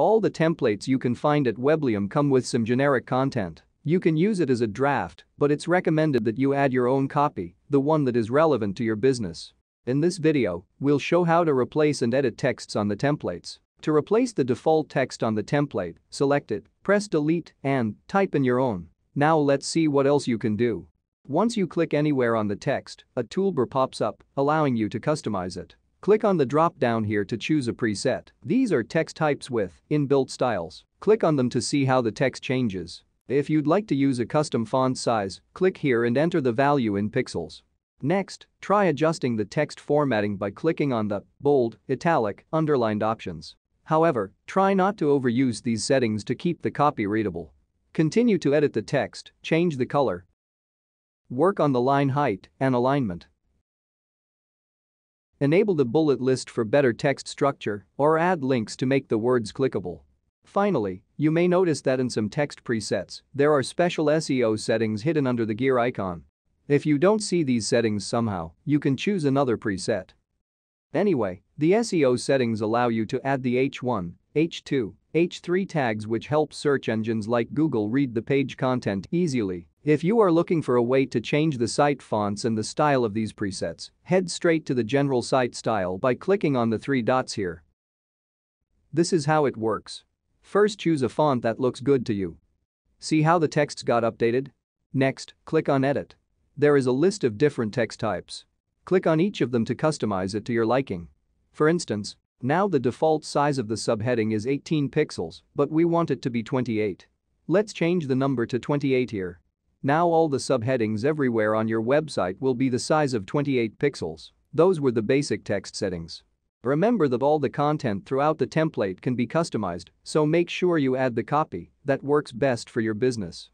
All the templates you can find at Weblium come with some generic content. You can use it as a draft, but it's recommended that you add your own copy, the one that is relevant to your business. In this video, we'll show how to replace and edit texts on the templates. To replace the default text on the template, select it, press delete, and type in your own. Now let's see what else you can do. Once you click anywhere on the text, a toolbar pops up, allowing you to customize it. Click on the drop-down here to choose a preset. These are text types with inbuilt styles. Click on them to see how the text changes. If you'd like to use a custom font size, click here and enter the value in pixels. Next, try adjusting the text formatting by clicking on the bold, italic, underlined options. However, try not to overuse these settings to keep the copy readable. Continue to edit the text, change the color. Work on the line height and alignment. Enable the bullet list for better text structure or add links to make the words clickable. Finally, you may notice that in some text presets, there are special SEO settings hidden under the gear icon. If you don't see these settings somehow, you can choose another preset. Anyway, the SEO settings allow you to add the H1, H2, H3 tags which help search engines like Google read the page content easily if you are looking for a way to change the site fonts and the style of these presets, head straight to the general site style by clicking on the three dots here. This is how it works. First choose a font that looks good to you. See how the texts got updated? Next, click on edit. There is a list of different text types. Click on each of them to customize it to your liking. For instance, now the default size of the subheading is 18 pixels, but we want it to be 28. Let's change the number to 28 here. Now all the subheadings everywhere on your website will be the size of 28 pixels. Those were the basic text settings. Remember that all the content throughout the template can be customized, so make sure you add the copy that works best for your business.